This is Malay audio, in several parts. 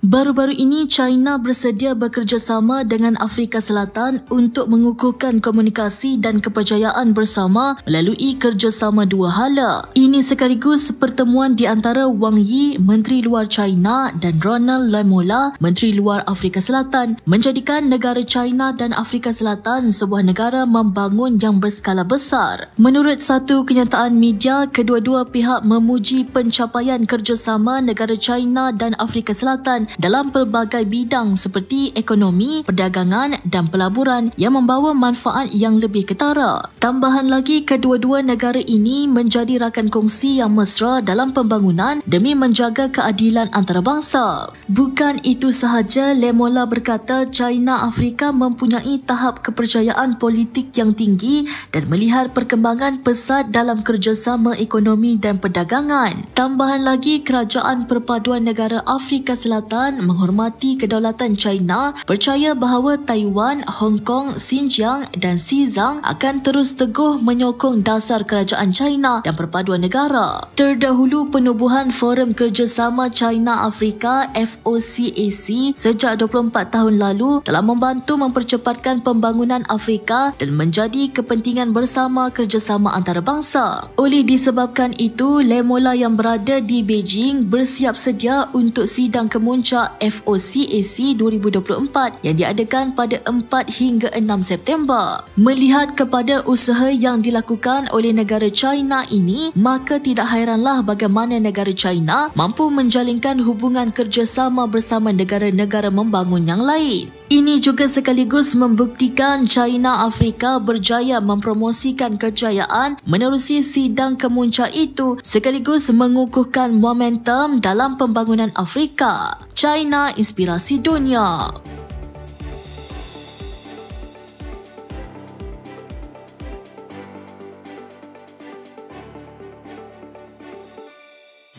Baru-baru ini China bersedia bekerjasama dengan Afrika Selatan untuk mengukuhkan komunikasi dan kepercayaan bersama melalui kerjasama dua hala. Ini sekaligus pertemuan di antara Wang Yi, Menteri Luar China dan Ronald Lamola, Menteri Luar Afrika Selatan menjadikan negara China dan Afrika Selatan sebuah negara membangun yang berskala besar. Menurut satu kenyataan media, kedua-dua pihak memuji pencapaian kerjasama negara China dan Afrika Selatan dalam pelbagai bidang seperti ekonomi, perdagangan dan pelaburan yang membawa manfaat yang lebih ketara. Tambahan lagi, kedua-dua negara ini menjadi rakan kongsi yang mesra dalam pembangunan demi menjaga keadilan antarabangsa. Bukan itu sahaja, Lemola berkata China Afrika mempunyai tahap kepercayaan politik yang tinggi dan melihat perkembangan pesat dalam kerjasama ekonomi dan perdagangan. Tambahan lagi, Kerajaan Perpaduan Negara Afrika Selatan Selatan menghormati kedaulatan China, percaya bahawa Taiwan, Hong Kong, Xinjiang dan Xizang akan terus teguh menyokong dasar kerajaan China dan perpaduan negara. Terdahulu penubuhan Forum Kerjasama China Afrika FOCAC sejak 24 tahun lalu telah membantu mempercepatkan pembangunan Afrika dan menjadi kepentingan bersama kerjasama antarabangsa. Oleh disebabkan itu, Lemola yang berada di Beijing bersiap sedia untuk sidang kemuncak puncak FOCAC 2024 yang diadakan pada 4 hingga 6 September. Melihat kepada usaha yang dilakukan oleh negara China ini, maka tidak hairanlah bagaimana negara China mampu menjalinkan hubungan kerjasama bersama negara-negara membangun yang lain. Ini juga sekaligus membuktikan China Afrika berjaya mempromosikan kejayaan menerusi sidang kemuncak itu sekaligus mengukuhkan momentum dalam pembangunan Afrika. China Inspirasi Dunia.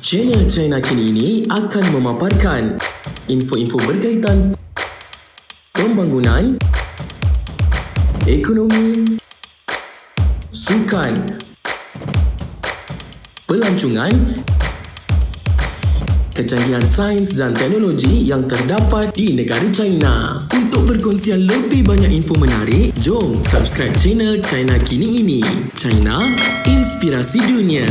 Channel China kini ini akan memaparkan info-info berkaitan pembangunan, ekonomi, sukan, pelancongan, kecanggihan sains dan teknologi yang terdapat di negara China. Untuk perkongsian lebih banyak info menarik, jom subscribe channel China Kini ini. China, inspirasi dunia.